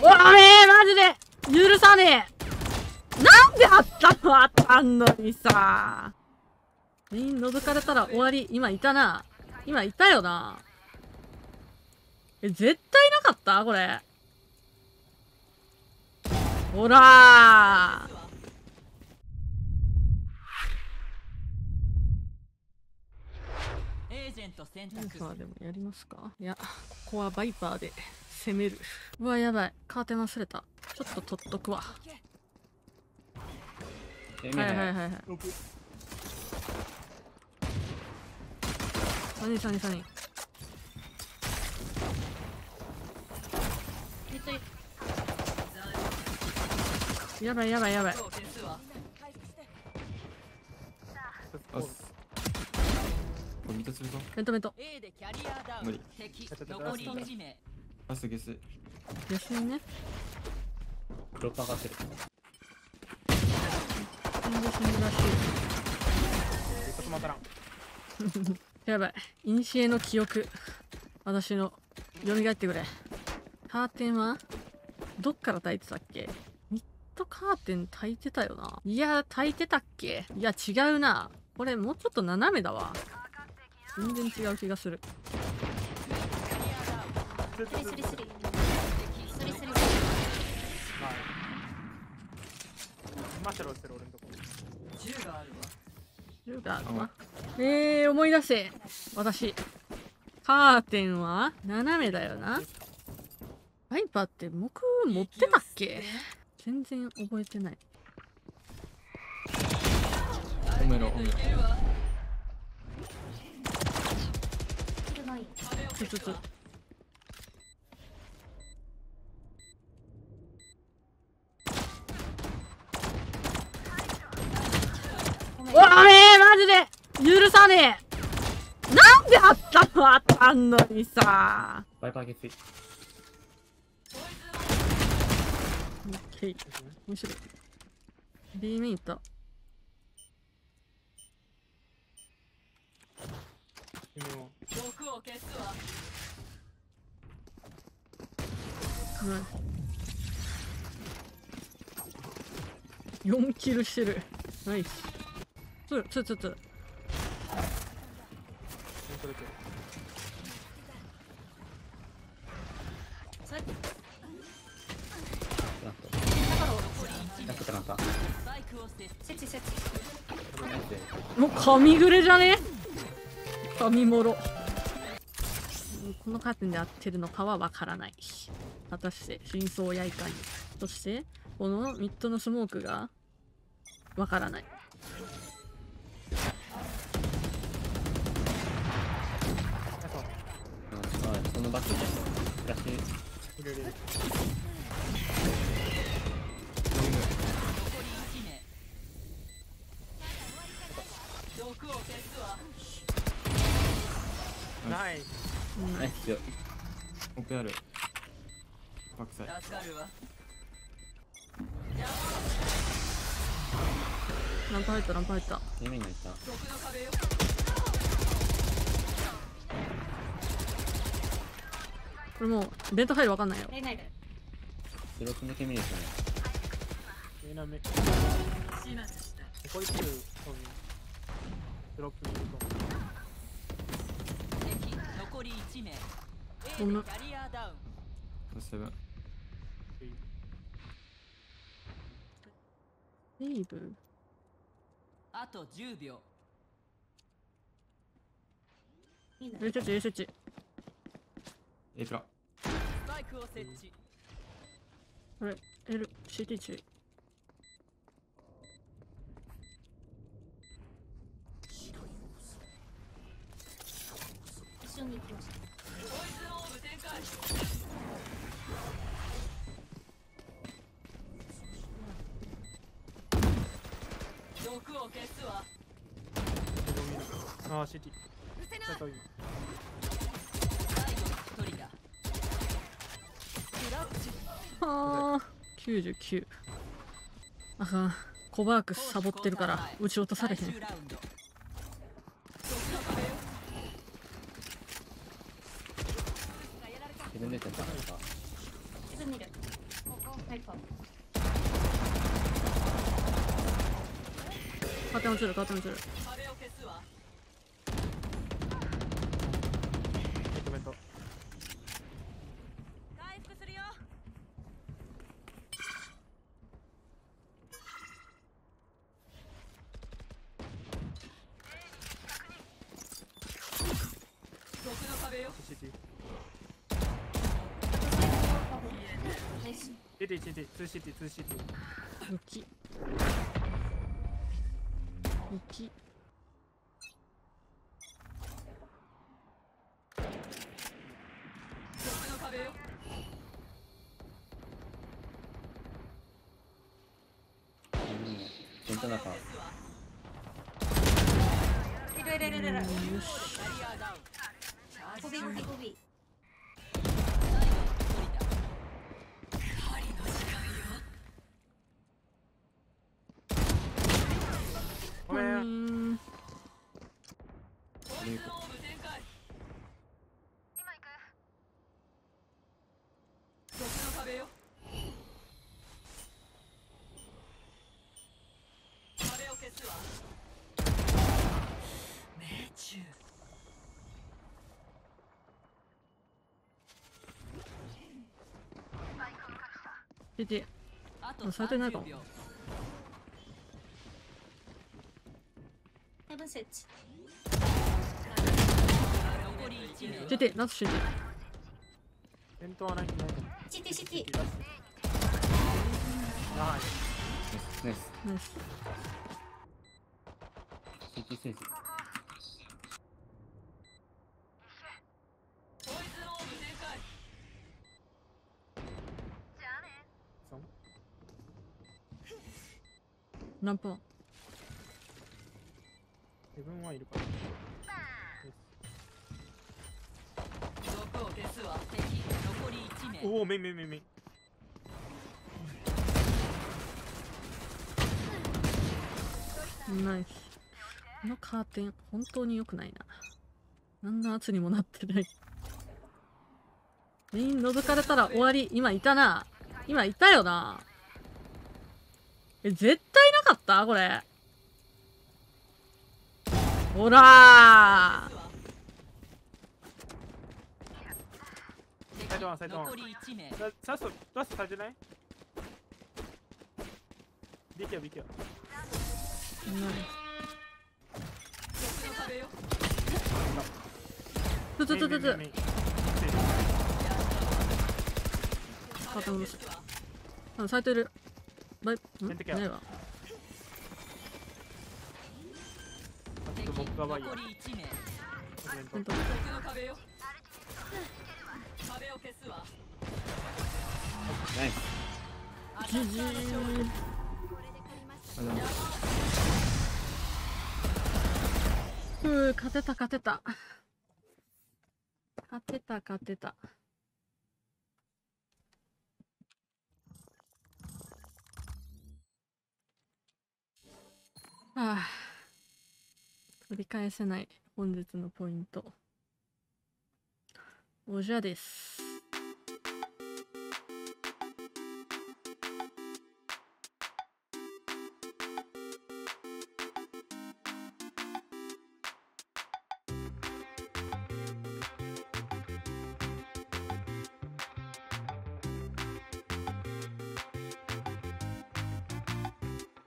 おいマジで。許さねえ。なんであったのあったんのにさ。メイン覗かれたら終わり。今いたな。今いたよな。え絶対なかった？これ。ほらー。エージェントでもやりますか？いや、ここはバイパーで攻める。うわ、やばい。カーテン忘れた。ちょっと取っとくわ。はえ、い。はいはいはい。ロープ3人3人3人。やばいやばいやばい。あっす。これミッドするぞ。メントメント。無理敵残り1名あすゲス。ゲスね。ドロップ上がってる死んで死んだらし一発も当たらんい。やばい。イニシエの記憶。私の、蘇ってくれ。カーテンは？どっから焚いてたっけ？ミッドカーテン焚いてたよな。いや、焚いてたっけ？いや、違うな。これ、もうちょっと斜めだわ。全然違う気がする。スリスリスリスリスリはいマシャロしてる。俺のとこ銃がある。わ銃がある。わ。えー、思い出せ。私。カーテンは斜めだよな。ワイパーって木持ってたっけ全然覚えてない。おめろ、おめろ。つつつ。おいマジで。許さねえ。なんであったのあったんのにさ。バイパー決意オッケー。面白い。B メインと君も。毒を消すわ。4キルしてる。ナイスつつつつもう神ぐれじゃね？神もろ。このカーテンで合ってるのかはわからない。果たして真相やいかにそしてこのミッドのスモークがわからないそのバックでフラッシュ入れるナイスオペある。バックサイ。助かるわランプ入ったランプ入った夢になった毒の壁よこれもうベント入るわかんないよ。白く抜け見ですよねみんなめこ始末したこいつトミードロップにいる残り1名。A でキごめんャリアダウン。セブ？ン。セーブ？あと10秒。エルセッチエルセッチ A プラ。スパイクを設置これ L CT 注意ポイズンオーブ展開毒を消すわああ CT ちょっと今はあ99あかん。コバークサボってるから撃ち落とされへん。最終ラウンド毒の壁よ自分でやったのかハイパーカーテン落ちるカーテン落ちる壁を消すわえコメント回復するよ毒の壁よ CT CT CT 2CT 2CT 雪雪毒の壁ようんテント中いるいるいるいるよしキャリアダウンゴビゴビゴビごめうんんポイズンオーブ展開毒の壁よ壁を消すわ命中出てあうされてないかも30秒。ヘブン設置残り1名出てラストして戦闘はないないと思うシティシティ。ナイス。ナイス。ナイスセーフポイズンオーブ展開ソン何分自分はいるから毒を消す。わ敵残り1名おおメインメインメインメイン。ナイス。このカーテン本当に良くないな。何の圧にもなってない。メイン覗かれたら終わり。今いたな。今いたよなえ絶対なかった？これ。ほら敵サイドワンサイドワン残り1名ララストラストされてない？よ BK よ。ーナイ毒の壁よスつつつつメインメインメインカーテン戻すあ咲いてるバイんメンテケアないわ。あちょっと僕がバイヤー。残り1名。コメント本当。毒の壁よ壁を消すわナイスジジーふう勝てた勝てた。勝てた勝てたあ。取り返せない本日のポイント。おじゃです。